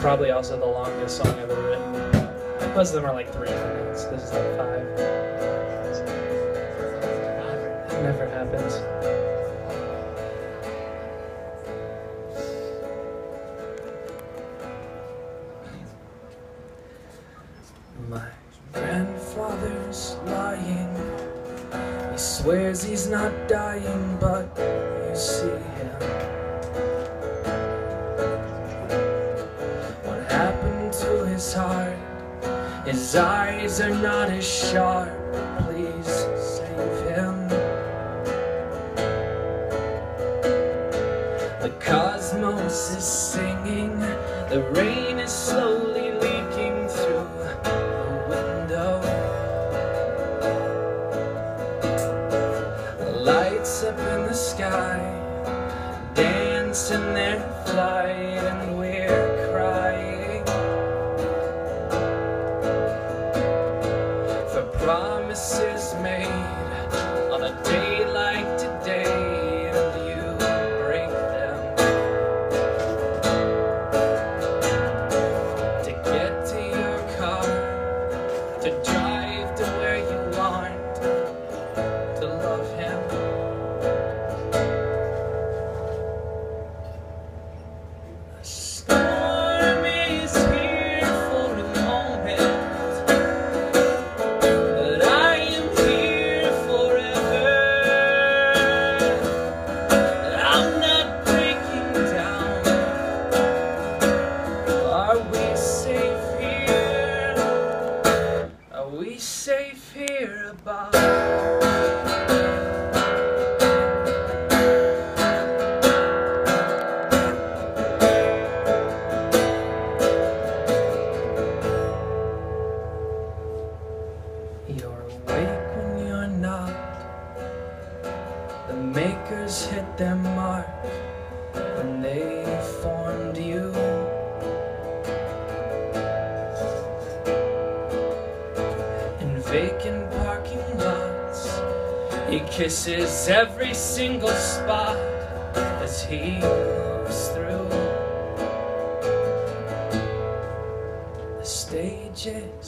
probably also the longest song I've ever written. Most of them are like three minutes. This is like five. It never happens. My grandfather's lying. He swears he's not dying, but you see him. His eyes are not as sharp. Please save him. The cosmos is singing. The rain is slowly leaking through the window. Lights up in the sky, dance in their flight, and promises made on a day The makers hit their mark when they formed you. In vacant parking lots, he kisses every single spot as he moves through the stages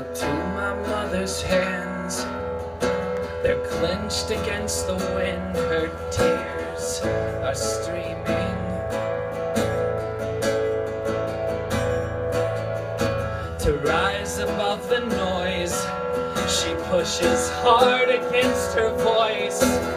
look to my mother's hands. They're clenched against the wind. Her tears are streaming. To rise above the noise, she pushes hard against her voice.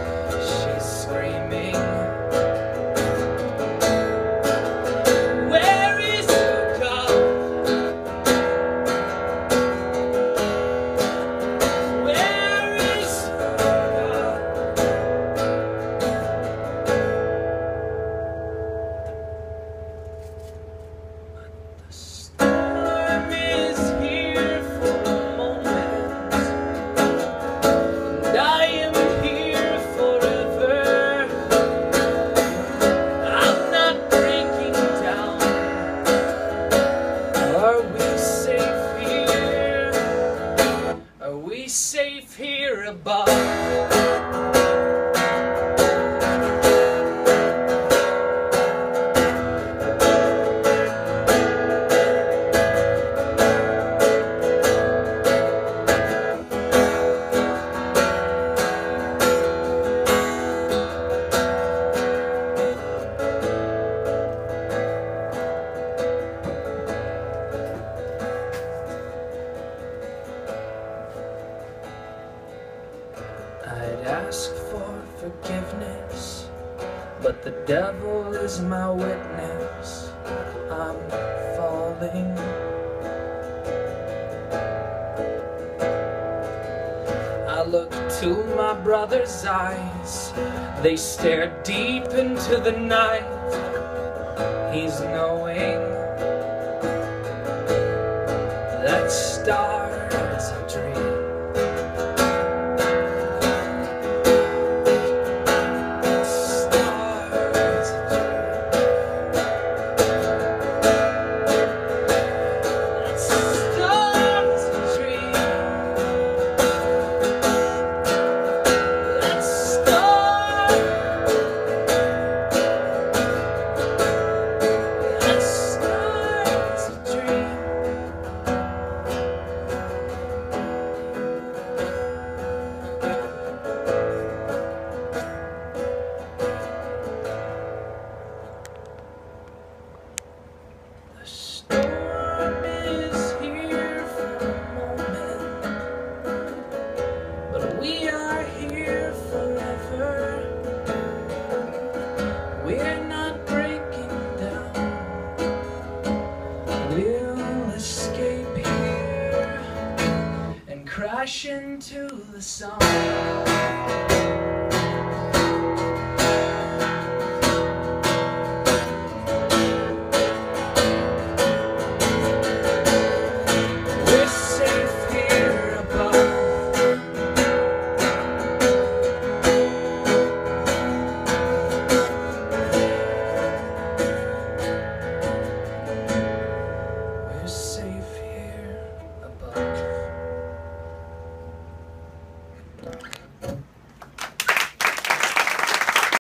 Ask for forgiveness, but the devil is my witness. I'm falling. I look to my brother's eyes, they stare deep into the night. He's knowing that star crash into the sun.